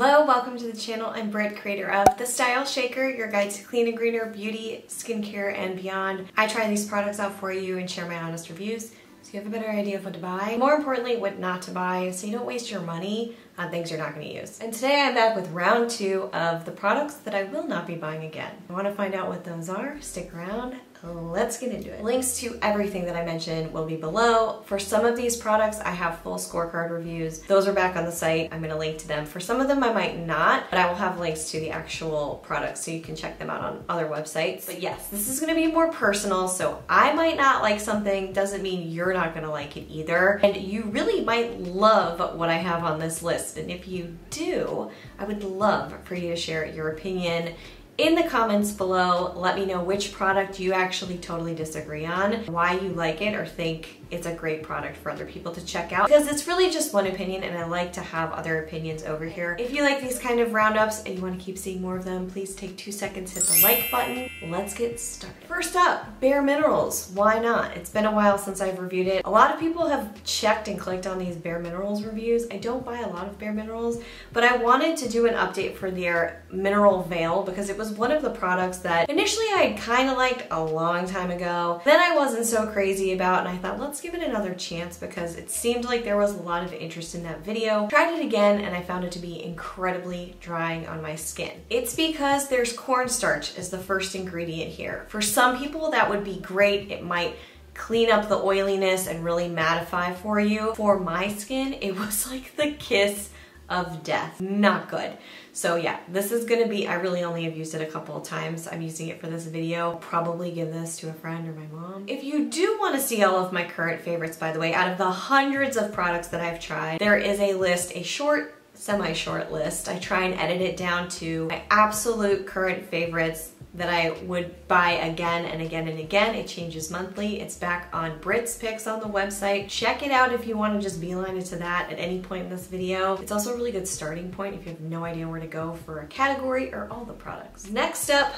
Hello, welcome to the channel. I'm Britt, creator of The Style Shaker, your guide to clean and greener beauty, skincare, and beyond. I try these products out for you and share my honest reviews so you have a better idea of what to buy. More importantly, what not to buy so you don't waste your money on things you're not going to use. And today I'm back with round two of the products that I will not be buying again. I want to find out what those are? Stick around let's get into it. Links to everything that I mentioned will be below. For some of these products, I have full scorecard reviews. Those are back on the site. I'm gonna link to them. For some of them, I might not, but I will have links to the actual products so you can check them out on other websites. But yes, this is gonna be more personal, so I might not like something, doesn't mean you're not gonna like it either. And you really might love what I have on this list. And if you do, I would love for you to share your opinion in the comments below, let me know which product you actually totally disagree on, why you like it or think it's a great product for other people to check out because it's really just one opinion and I like to have other opinions over here. If you like these kind of roundups and you want to keep seeing more of them, please take two seconds, hit the like button. Let's get started. First up, Bare Minerals. Why not? It's been a while since I've reviewed it. A lot of people have checked and clicked on these Bare Minerals reviews. I don't buy a lot of Bare Minerals, but I wanted to do an update for their Mineral Veil because it was one of the products that initially I kind of liked a long time ago. Then I wasn't so crazy about and I thought, let's let's give it another chance because it seemed like there was a lot of interest in that video. Tried it again and I found it to be incredibly drying on my skin. It's because there's cornstarch as the first ingredient here. For some people that would be great. It might clean up the oiliness and really mattify for you. For my skin, it was like the kiss of death. Not good. So yeah, this is gonna be, I really only have used it a couple of times. I'm using it for this video. probably give this to a friend or my mom. If you do wanna see all of my current favorites, by the way, out of the hundreds of products that I've tried, there is a list, a short semi-short list. I try and edit it down to my absolute current favorites that I would buy again and again and again. It changes monthly. It's back on Britt's Picks on the website. Check it out if you want to just beeline it to that at any point in this video. It's also a really good starting point if you have no idea where to go for a category or all the products. Next up,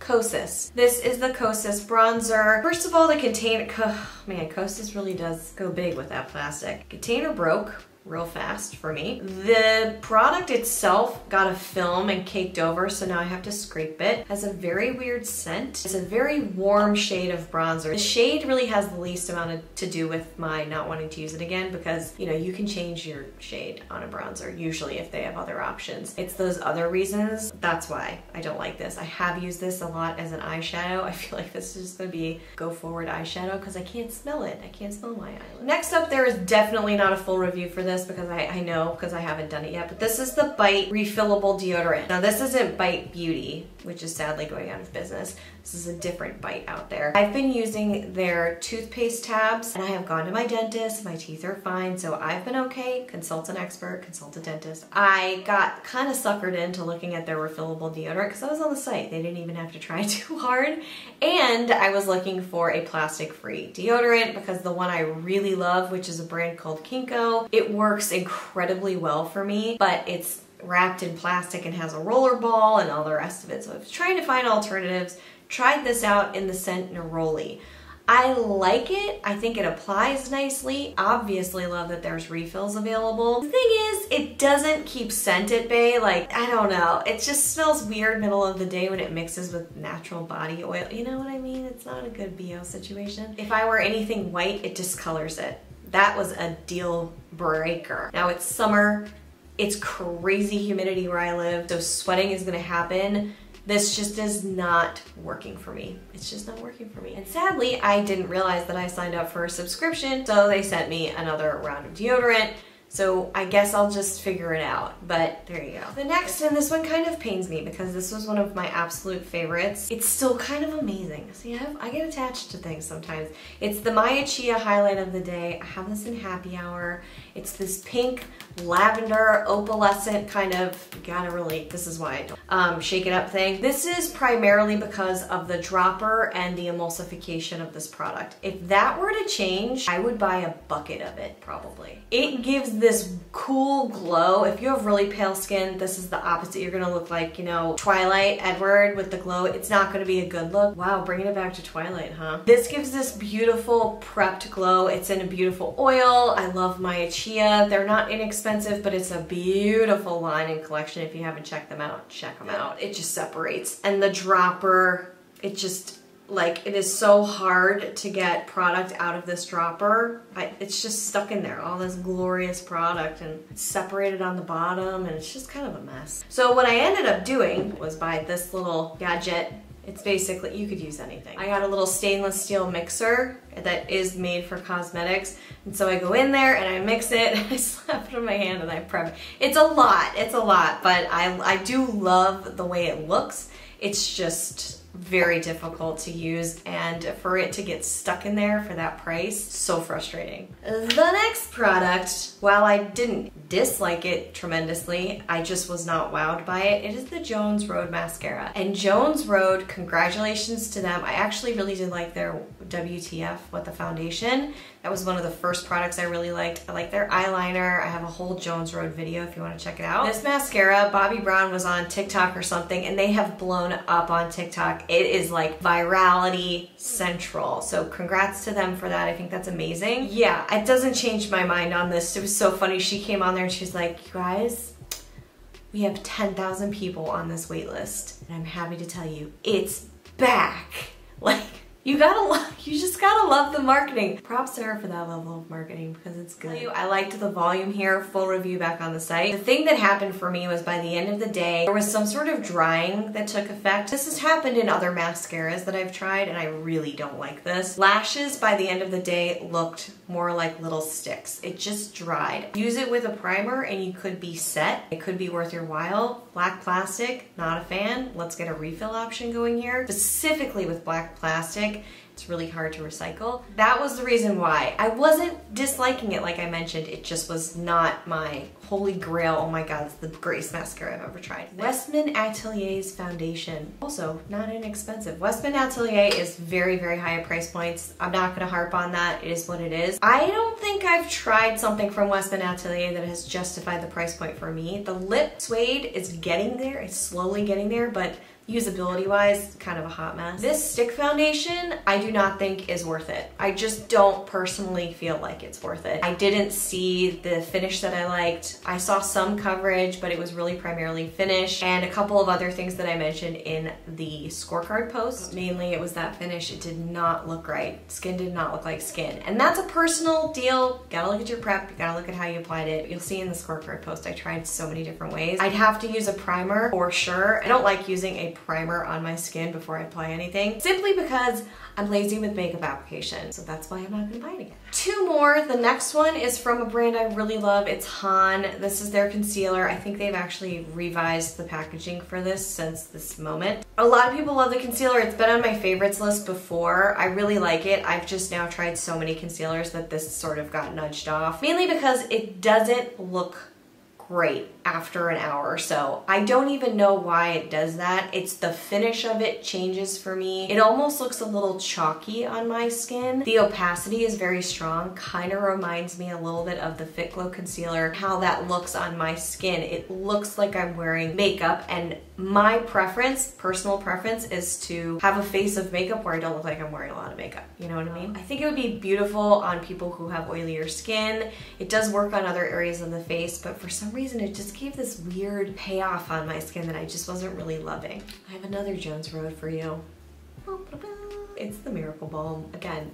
Kosas. This is the Kosas bronzer. First of all, the container, man, Kosas really does go big with that plastic. Container broke real fast for me. The product itself got a film and caked over, so now I have to scrape it. Has a very weird scent. It's a very warm shade of bronzer. The shade really has the least amount of, to do with my not wanting to use it again because, you know, you can change your shade on a bronzer, usually if they have other options. It's those other reasons. That's why I don't like this. I have used this a lot as an eyeshadow. I feel like this is just gonna be go forward eyeshadow because I can't smell it. I can't smell my eyelid. Next up, there is definitely not a full review for this this because I, I know because I haven't done it yet, but this is the Bite refillable deodorant. Now this isn't Bite Beauty, which is sadly going out of business. This is a different Bite out there. I've been using their toothpaste tabs and I have gone to my dentist. My teeth are fine, so I've been okay. Consult an expert, consult a dentist. I got kind of suckered into looking at their refillable deodorant because I was on the site. They didn't even have to try too hard. And I was looking for a plastic-free deodorant because the one I really love, which is a brand called Kinko, it works incredibly well for me, but it's wrapped in plastic and has a roller ball and all the rest of it. So I was trying to find alternatives, tried this out in the scent Neroli. I like it. I think it applies nicely. Obviously love that there's refills available. The thing is, it doesn't keep scent at bay. Like, I don't know. It just smells weird middle of the day when it mixes with natural body oil. You know what I mean? It's not a good BO situation. If I wear anything white, it discolors it that was a deal breaker. Now it's summer, it's crazy humidity where I live, so sweating is gonna happen. This just is not working for me. It's just not working for me. And sadly, I didn't realize that I signed up for a subscription, so they sent me another round of deodorant. So I guess I'll just figure it out, but there you go. The next, and this one kind of pains me because this was one of my absolute favorites. It's still kind of amazing. See, I, have, I get attached to things sometimes. It's the Maya Chia highlight of the day. I have this in happy hour. It's this pink lavender opalescent kind of, gotta relate, this is why I don't, um, shake it up thing. This is primarily because of the dropper and the emulsification of this product. If that were to change, I would buy a bucket of it probably. It gives this cool glow. If you have really pale skin, this is the opposite. You're gonna look like, you know, Twilight Edward with the glow. It's not gonna be a good look. Wow, bringing it back to Twilight, huh? This gives this beautiful prepped glow. It's in a beautiful oil. I love Maya Chia. They're not inexpensive, but it's a beautiful line and collection. If you haven't checked them out, check them out. It just separates. And the dropper, it just like it is so hard to get product out of this dropper. I, it's just stuck in there, all this glorious product and it's separated on the bottom and it's just kind of a mess. So what I ended up doing was buy this little gadget. It's basically, you could use anything. I got a little stainless steel mixer that is made for cosmetics. And so I go in there and I mix it, I slap it on my hand and I prep. It's a lot, it's a lot, but I, I do love the way it looks. It's just, very difficult to use and for it to get stuck in there for that price, so frustrating. The next product, while I didn't dislike it tremendously, I just was not wowed by it. It is the Jones Road Mascara. And Jones Road, congratulations to them. I actually really did like their WTF with the foundation. That was one of the first products I really liked. I like their eyeliner. I have a whole Jones Road video if you want to check it out. This mascara, Bobbi Brown was on TikTok or something and they have blown up on TikTok. It is like virality central. So congrats to them for that. I think that's amazing. Yeah, it doesn't change my mind on this. It was so funny. She came on there and she's like, you guys, we have 10,000 people on this wait list. And I'm happy to tell you, it's back. Like, you gotta love, you just gotta love the marketing. Props to her for that level of marketing because it's good. I liked the volume here, full review back on the site. The thing that happened for me was by the end of the day, there was some sort of drying that took effect. This has happened in other mascaras that I've tried and I really don't like this. Lashes by the end of the day looked more like little sticks. It just dried. Use it with a primer and you could be set. It could be worth your while. Black plastic, not a fan. Let's get a refill option going here. Specifically with black plastic, it's really hard to recycle. That was the reason why. I wasn't disliking it like I mentioned, it just was not my holy grail. Oh my god, it's the greatest mascara I've ever tried. Westman Atelier's foundation. Also, not inexpensive. Westman Atelier is very, very high price points. I'm not gonna harp on that, it is what it is. I don't think I've tried something from Westman Atelier that has justified the price point for me. The lip suede is getting there, it's slowly getting there, but usability wise, kind of a hot mess. This stick foundation, I do not think is worth it. I just don't personally feel like it's worth it. I didn't see the finish that I liked. I saw some coverage, but it was really primarily finish and a couple of other things that I mentioned in the scorecard post. Mainly it was that finish. It did not look right. Skin did not look like skin. And that's a personal deal. Gotta look at your prep. You gotta look at how you applied it. You'll see in the scorecard post, I tried so many different ways. I'd have to use a primer for sure. I don't like using a primer on my skin before I apply anything, simply because I'm lazy with makeup application. So that's why I'm not gonna buy it again. Two more. The next one is from a brand I really love. It's Han. This is their concealer. I think they've actually revised the packaging for this since this moment. A lot of people love the concealer. It's been on my favorites list before. I really like it. I've just now tried so many concealers that this sort of got nudged off. Mainly because it doesn't look great after an hour or so. I don't even know why it does that. It's the finish of it changes for me. It almost looks a little chalky on my skin. The opacity is very strong, kind of reminds me a little bit of the Fitglow Concealer, how that looks on my skin. It looks like I'm wearing makeup and my preference, personal preference, is to have a face of makeup where I don't look like I'm wearing a lot of makeup. You know what I mean? Uh-huh. I think it would be beautiful on people who have oilier skin. It does work on other areas of the face, but for some reason reason it just gave this weird payoff on my skin that I just wasn't really loving. I have another Jones Road for you. It's the Miracle Balm. Again,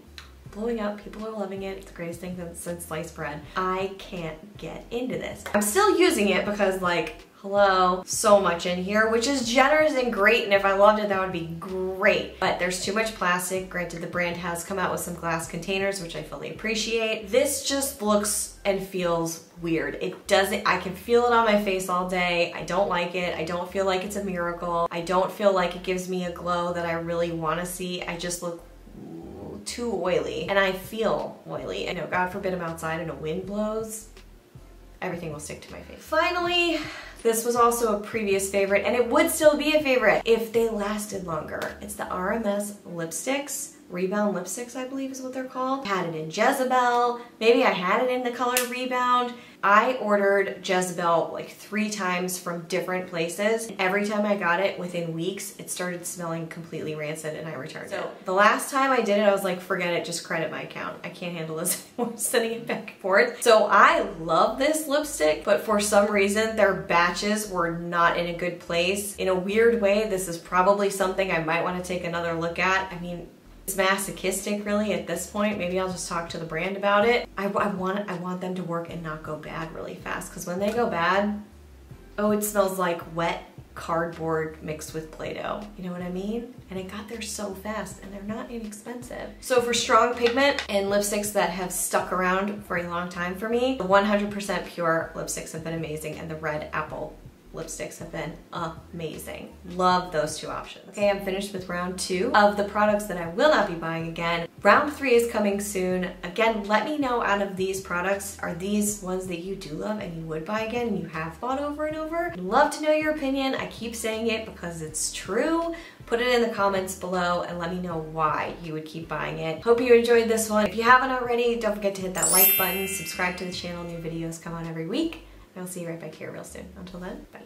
blowing up. People are loving it. It's the greatest thing since sliced bread. I can't get into this. I'm still using it because like hello, so much in here, which is generous and great, and if I loved it, that would be great. But there's too much plastic. Granted, the brand has come out with some glass containers, which I fully appreciate. This just looks and feels weird. It doesn't, I can feel it on my face all day. I don't like it. I don't feel like it's a miracle. I don't feel like it gives me a glow that I really want to see. I just look too oily and I feel oily. I know, God forbid I'm outside and a wind blows, everything will stick to my face. Finally, this was also a previous favorite and it would still be a favorite if they lasted longer. It's the RMS lipsticks Rebound lipsticks, I believe is what they're called. Had it in Jezebel. Maybe I had it in the color Rebound. I ordered Jezebel like three times from different places. Every time I got it, within weeks, it started smelling completely rancid and I returned so, it. The last time I did it, I was like, forget it, just credit my account. I can't handle this anymore, I'm sending it back and forth. So I love this lipstick, but for some reason, their batches were not in a good place. In a weird way, this is probably something I might want to take another look at. I mean, it's masochistic really at this point. Maybe I'll just talk to the brand about it. I, I, want, I want them to work and not go bad really fast because when they go bad, oh, it smells like wet cardboard mixed with Play-Doh. You know what I mean? And it got there so fast and they're not inexpensive. So for strong pigment and lipsticks that have stuck around for a long time for me, the 100% pure lipsticks have been amazing and the red apple lipsticks have been amazing. Love those two options. Okay, I'm finished with round two of the products that I will not be buying again. Round three is coming soon. Again, let me know out of these products, are these ones that you do love and you would buy again and you have bought over and over? Love to know your opinion. I keep saying it because it's true. Put it in the comments below and let me know why you would keep buying it. Hope you enjoyed this one. If you haven't already, don't forget to hit that like button, subscribe to the channel, new videos come out every week. I'll see you right back here real soon. Until then, bye.